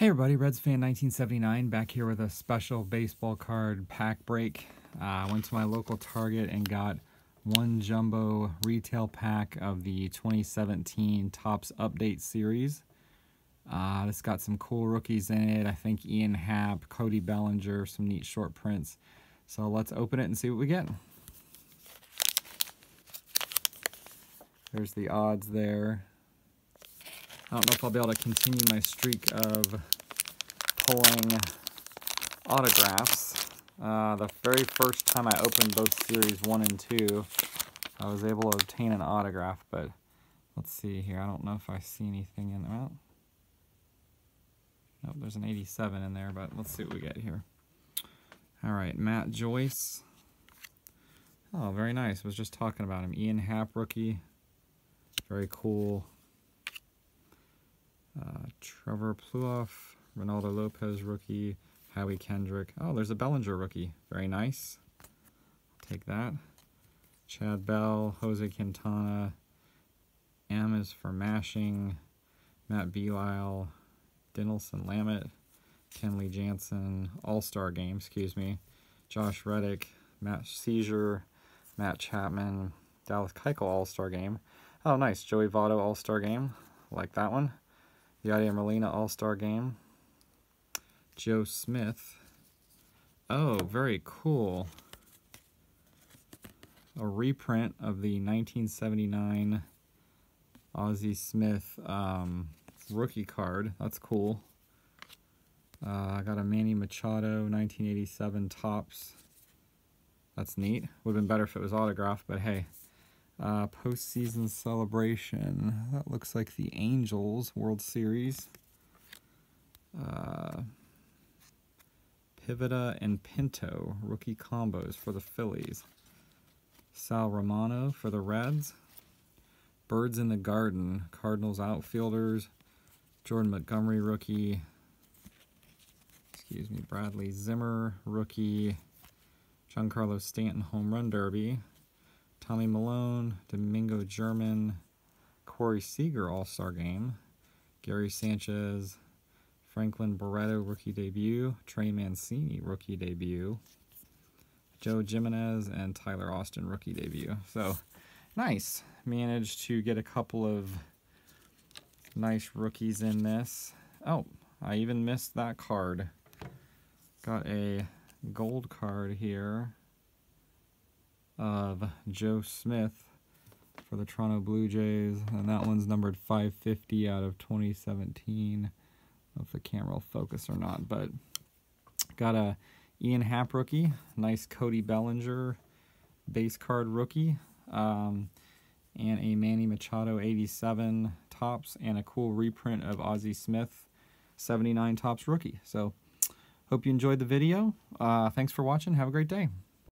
Hey everybody, Reds fan 1979 back here with a special baseball card pack break. Uh, I went to my local Target and got one jumbo retail pack of the 2017 Topps Update Series. Uh, this got some cool rookies in it. I think Ian Happ, Cody Bellinger, some neat short prints. So let's open it and see what we get. There's the odds there. I don't know if I'll be able to continue my streak of pulling autographs. Uh, the very first time I opened both series 1 and 2, I was able to obtain an autograph, but let's see here. I don't know if I see anything in there. nope, there's an 87 in there, but let's see what we get here. All right, Matt Joyce. Oh, very nice. I was just talking about him. Ian Happ rookie. Very cool. Uh, Trevor Plouffe, Ronaldo Lopez rookie, Howie Kendrick. Oh, there's a Bellinger rookie. Very nice. take that. Chad Bell, Jose Quintana, M is for mashing, Matt Belisle, Dinelson Lamet, Kenley Jansen, All-Star Game, excuse me, Josh Reddick, Matt Scherzer, Matt Chapman, Dallas Keuchel All-Star Game. Oh, nice. Joey Votto All-Star Game. Like that one. Yadier Molina All-Star Game. Joe Smith. Oh, very cool. A reprint of the 1979 Ozzie Smith um, rookie card. That's cool. Uh, I got a Manny Machado 1987 Topps. That's neat. Would have been better if it was autographed, but hey, uh, postseason celebration. That looks like the Angels World Series. Uh, Pivetta and Pinto, rookie combos for the Phillies. Sal Romano for the Reds. Birds in the Garden, Cardinals outfielders. Jordan Montgomery, rookie. Excuse me, Bradley Zimmer, rookie. Giancarlo Stanton, home run derby. Tommy Milone, Domingo German, Corey Seager All-Star Game, Gary Sanchez, Franklin Barreto rookie debut, Trey Mancini rookie debut, Joe Jimenez, and Tyler Austin rookie debut. So, nice. Managed to get a couple of nice rookies in this. Oh, I even missed that card. Got a gold card here of Joe Smith for the Toronto Blue Jays, and that one's numbered 550 out of 2017. if the camera will focus or not, but got a Ian Happ rookie, nice Cody Bellinger base card rookie, um, and a Manny Machado 87 Topps, and a cool reprint of Ozzie Smith 79 Topps rookie. So, hope you enjoyed the video. Uh, thanks for watching. Have a great day.